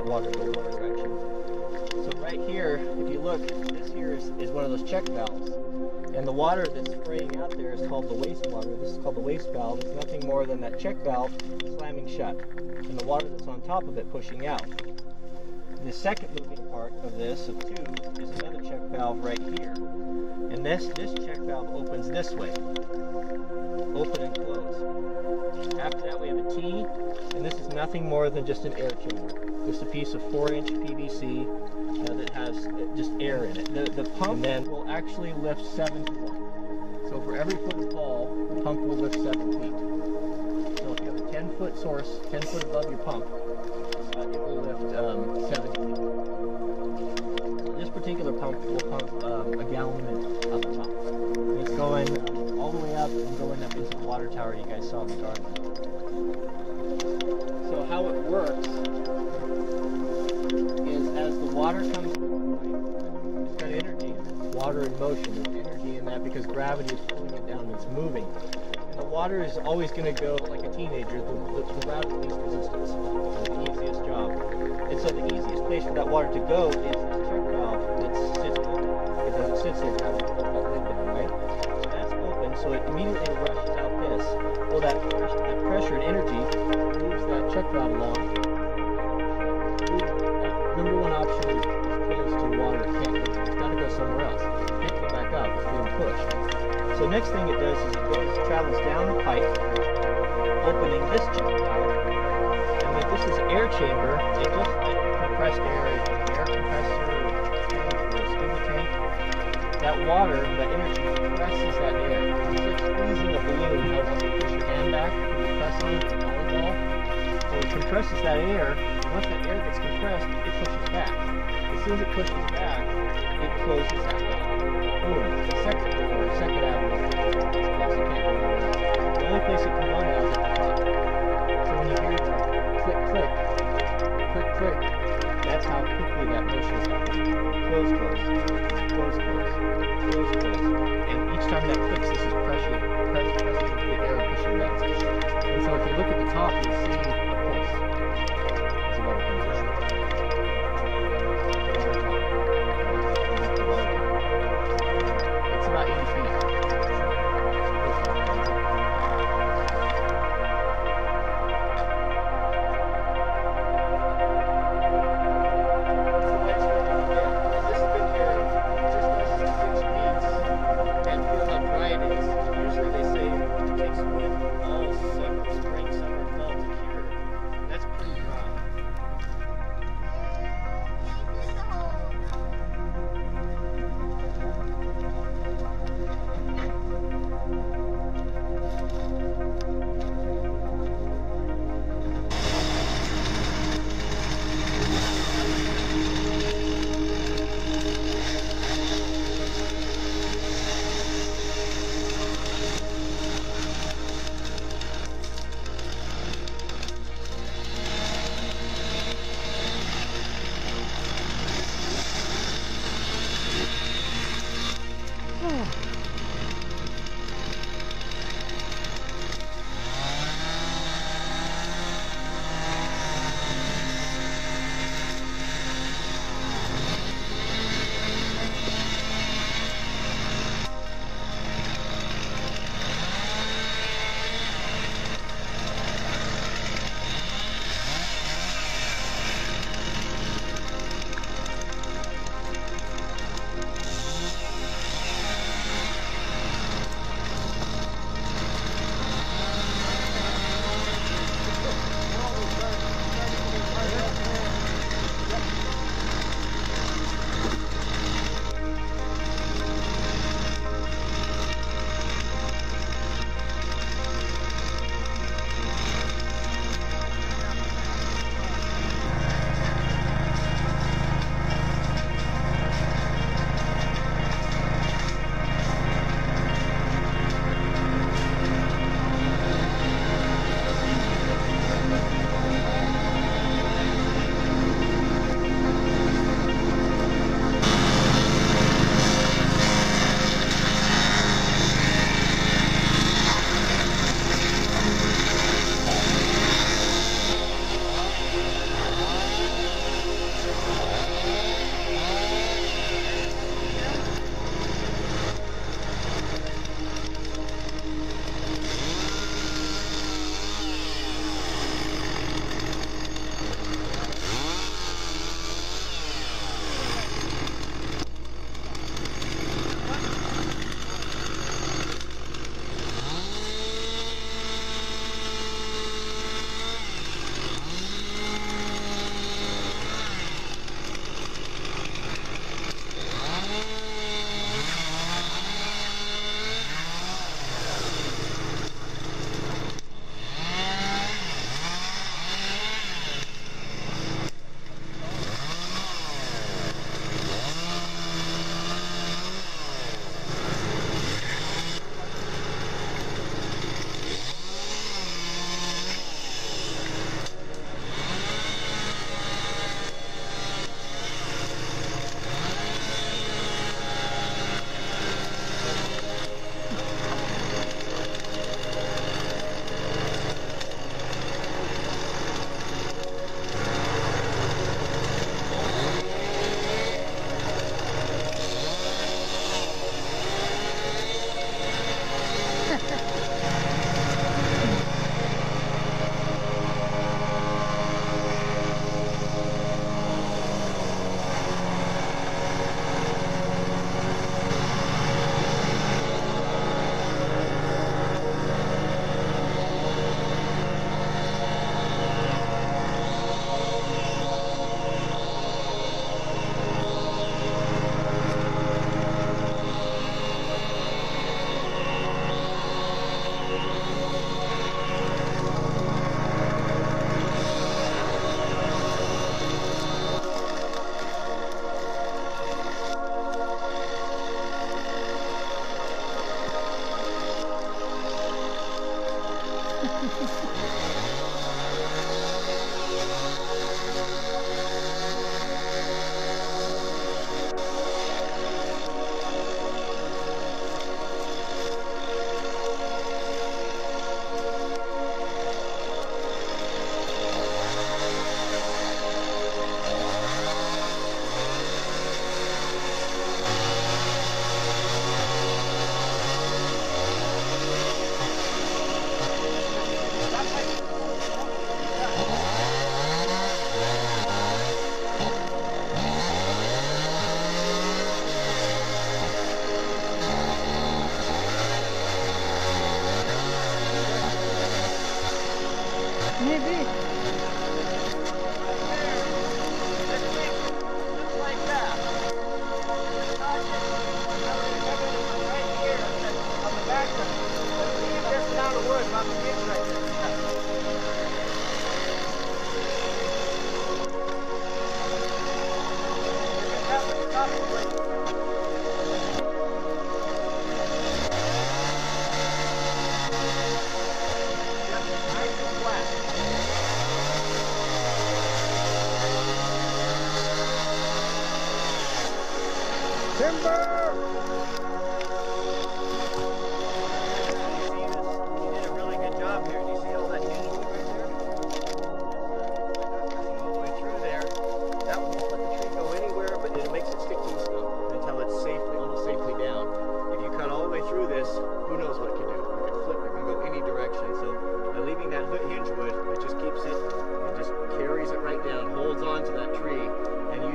water go one direction. So right here, if you look, this here is, is one of those check valves. And the water that's spraying out there is called the wastewater. This is called the waste valve. It's nothing more than that check valve slamming shut. And the water that's on top of it pushing out. The second moving part of this, of two, is another check valve right here. And this, this check valve opens this way. Open and close. After that we have a T, and this is nothing more than just an air chamber. Just a piece of 4 inch PVC uh, that has just air in it. The, the pump then will actually lift 7 to 1. So for every foot of fall, the pump will lift 7 feet. So if you have a 10 foot source, 10 foot above your pump, uh, it will lift um, 7 feet. This particular pump will pump um, a gallon a minute up top. And it's going um, all the way up and going up into the water tower you guys saw in the garden. So how it works is as the water comes it's got energy. Water in motion. There's energy in that because gravity is pulling it down. It's moving. And the water is always going to go like a teenager, the, the, the route of least resistance. The easiest job. And so the easiest place for that water to go is this check valve that sits. Because it there, gravity pulls that lid down, right? So that's open, so it immediately rushes out this. Well, that, that pressure and energy moves that check valve along somewhere else. Can't back up. It's being pushed. So next thing it does is it goes, travels down the pipe, opening this valve. And if this is air chamber, it just compressed air, air compressor, tank. That water, the energy compresses that air. It's like squeezing a balloon. How you push your hand back, you press on it, the volleyball. So it compresses that air. Once that air gets compressed, it pushes back. As soon as it pushes back, it closes that. Boom. The second or second avenue is closed. It can't go. The only place it can run now is at the top. So when you hear the click, click, click, click, that's how quickly that happening. Close, close, close, close, close, close. And each time that clicks, this is pressure, pressure, pressing the air pushing back. And so if you look at the top, you'll see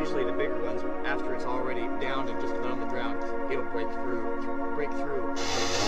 usually the bigger ones, after it's already down and just on the ground, it'll break through, break through.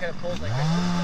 Kind of pulls like that.